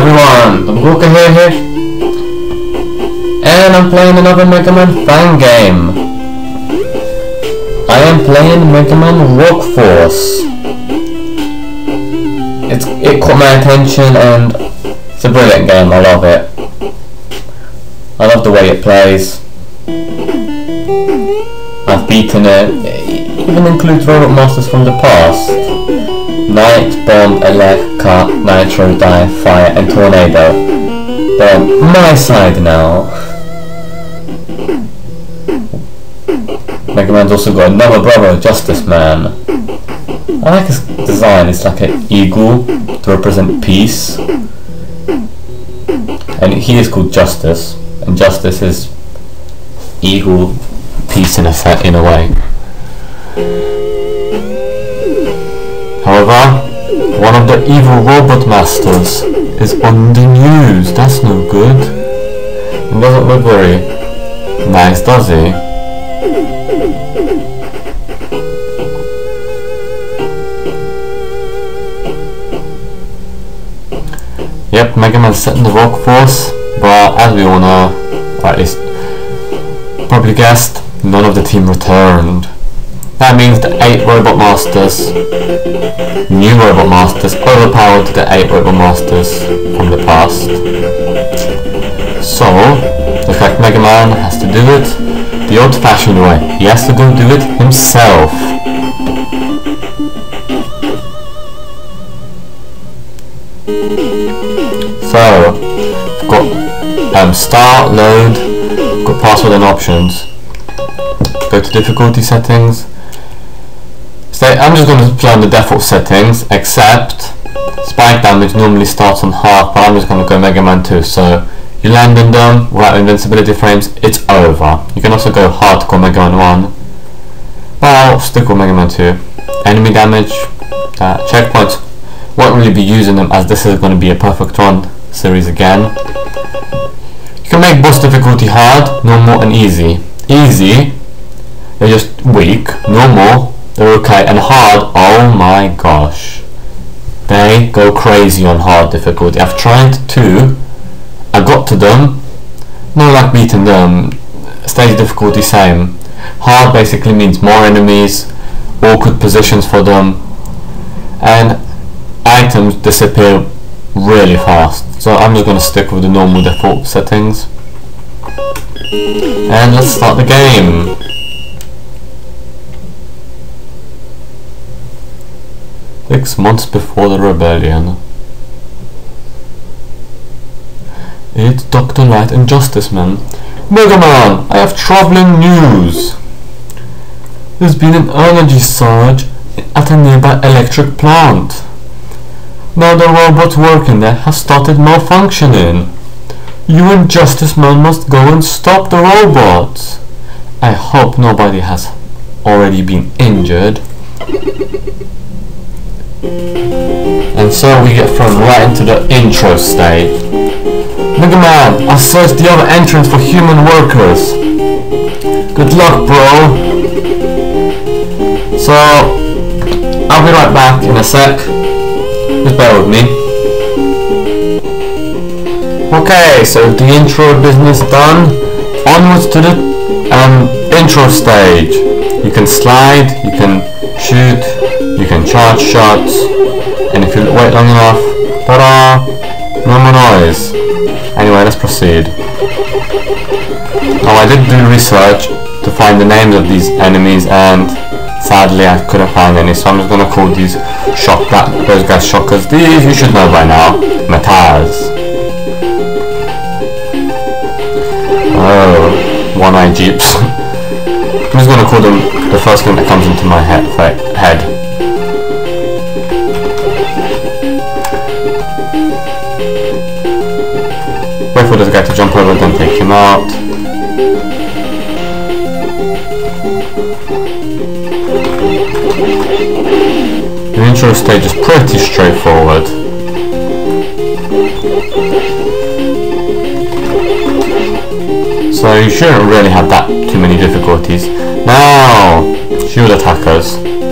everyone, Booker here here. And I'm playing another Mega Man fan game. I am playing Mega Man Rock Force. It's, it caught my attention and it's a brilliant game, I love it. I love the way it plays. I've beaten it. It even includes Robot Masters from the past. Knight, Bomb, Electra, Nitro, Die, Fire and Tornado. They're on my side now. Mega Man's also got another brother, Justice Man. I like his design, it's like an eagle to represent peace. And he is called Justice, and Justice is eagle peace in a, in a way. However, one of the evil robot masters is on the news. That's no good. It doesn't look very nice, does he? Yep, Mega Man's set in the Rock Force, but as we all know, at least probably guessed, none of the team returned. That means the 8 Robot Masters, new Robot Masters, overpowered the 8 Robot Masters from the past. So, looks fact Mega Man has to do it the old-fashioned way. He has to go do it himself. So, got um, start, load, got password and options. Go to difficulty settings. Stay, I'm just going to play on the default settings, except spike damage normally starts on half, but I'm just going to go Mega Man 2. So you land on them without invincibility frames, it's over. You can also go hardcore Mega Man 1, but I'll stick with Mega Man 2. Enemy damage, uh, checkpoints, won't really be using them as this is going to be a perfect run series again. You can make boss difficulty hard, normal and easy. Easy, they're just weak, normal, they're okay, and hard, oh my gosh. They go crazy on hard difficulty. I've tried two, I got to them, no luck beating them, stage difficulty same. Hard basically means more enemies, awkward positions for them, and items disappear really fast. So I'm just going to stick with the normal default settings. And let's start the game. Six months before the rebellion. It's Dr. Light and Justice Man. Mega Man, I have troubling news. There's been an energy surge at a nearby electric plant. Now the robots working there have started malfunctioning. You and Justice Man must go and stop the robots. I hope nobody has already been injured. And so we get thrown right into the intro stage. Mega Man, I searched the other entrance for human workers. Good luck, bro. So, I'll be right back in a sec. Just bear with me. Okay, so the intro business done. Onwards to the um, intro stage. You can slide, you can can shots, and if you wait long enough, ta-da, no more noise. Anyway, let's proceed. Now I did do research to find the names of these enemies and sadly I couldn't find any so I'm just gonna call these shock those guys shockers. These you should know by now. Metaz. Oh, one-eyed jeeps. I'm just gonna call them the first thing that comes into my head. head. Wait for this guy to jump over, then take him out. The intro stage is pretty straightforward. So you shouldn't really have that too many difficulties. Now, shield attackers. The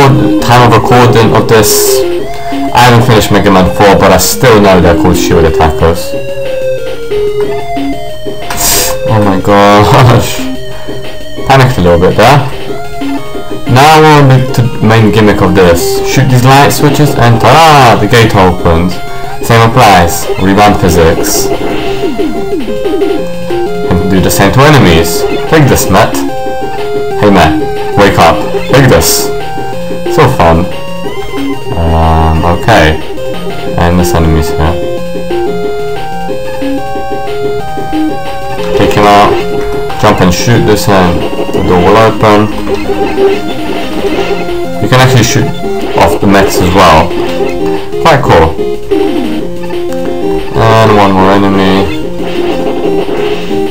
record time of recording of this, I haven't finished Mega Man 4, but I still know they're called shield attackers. Oh my gosh. Panicked a little bit there. Now we're on the main gimmick of this. Shoot these light switches and ta-da! Ah, the gate opens. Same applies. Rebound physics. And do the same to enemies. Take this, Matt. Hey, Matt. Wake up. Take this. So fun. Um, okay. And this enemy's here. Take him out. Jump and shoot this and the door will open. You can actually shoot off the mechs as well. Quite cool. And one more enemy.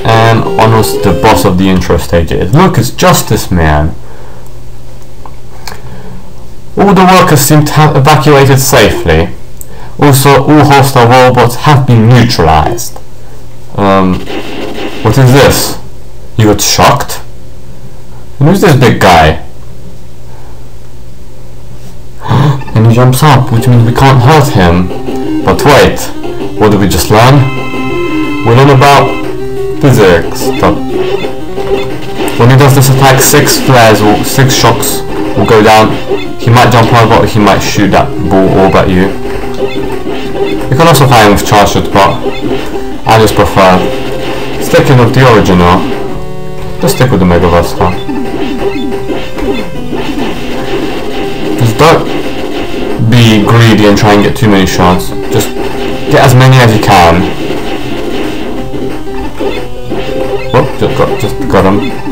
And almost the boss of the intro stage is. Look, it's Justice Man. All the workers seem to have evacuated safely. Also, all hostile robots have been neutralized. Um, what is this? You got shocked? And who's this big guy? and he jumps up, which means we can't hurt him. But wait, what did we just learn? We learn about physics. But when he does this attack, six flares or six shocks will go down he might jump over he might shoot that ball orb at you. You can also fire with charge shot, but I just prefer sticking with the original. Just stick with the Mega Buster. Just don't be greedy and try and get too many shots. Just get as many as you can. Oh, just got, just got him.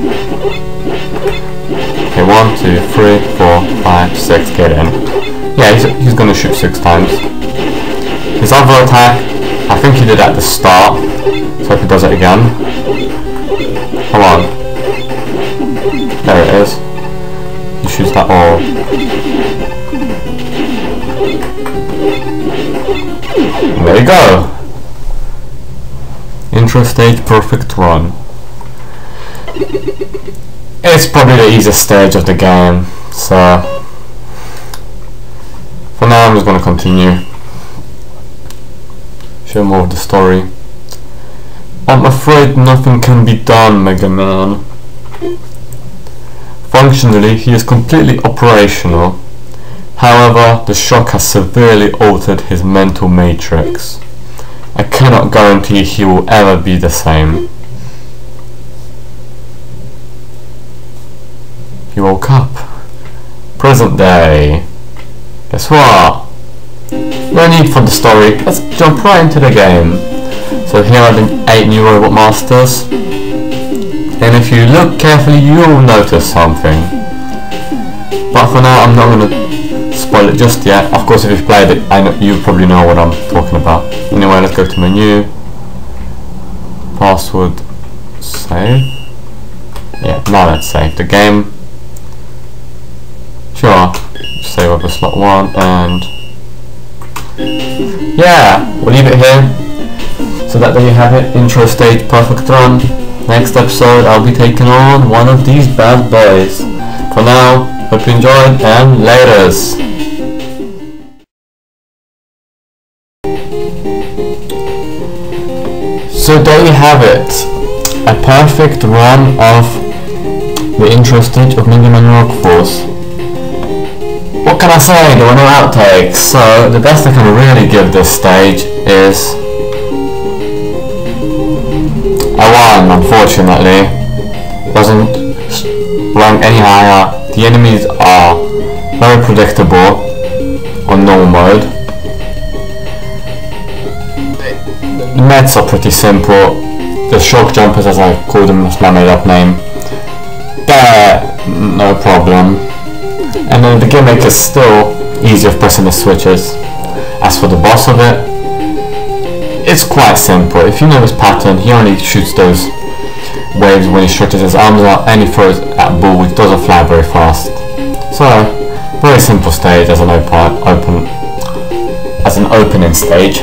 Two, three, four, five, six, get in. Yeah, he's, he's gonna shoot six times. His other attack, I think he did at the start, so if he does it again. Come on. There it is. He shoots that all. There you go. Intro stage perfect run. It's probably the easiest stage of the game, so for now I'm just going to continue. Show more of the story. I'm afraid nothing can be done, Mega Man. Functionally, he is completely operational. However, the shock has severely altered his mental matrix. I cannot guarantee he will ever be the same. He woke up. Present day. Guess what? No need for the story. Let's jump right into the game. So here are the 8 new Robot Masters. And if you look carefully, you'll notice something. But for now, I'm not going to spoil it just yet. Of course, if you've played it, I know, you probably know what I'm talking about. Anyway, let's go to menu. Password. Save. Yeah, now let's save the game. Save over slot 1 and... Yeah! We'll leave it here. So that there you have it. Intro stage perfect run. Next episode I'll be taking on one of these bad boys. For now, hope you enjoyed and laters! So there you have it. A perfect run of the intro stage of Mega Man Rock Force what can I say? There were no outtakes, so the best I can really give this stage is a 1, unfortunately. Doesn't rank any higher. The enemies are very predictable on normal mode. The meds are pretty simple. The shock jumpers, as I call them, that's my made up name. They're no problem and then the gimmick is still easy of pressing the switches. As for the boss of it, it's quite simple. If you know his pattern, he only shoots those waves when he stretches his arms out and he throws at ball which doesn't fly very fast. So, very simple stage as an open, open as an opening stage.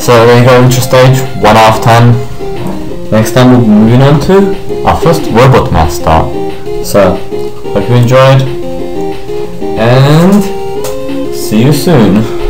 So there you go, intro stage, 1 out of 10. Next time we'll be moving on to our first Robot Master. So, Hope you enjoyed. and see you soon.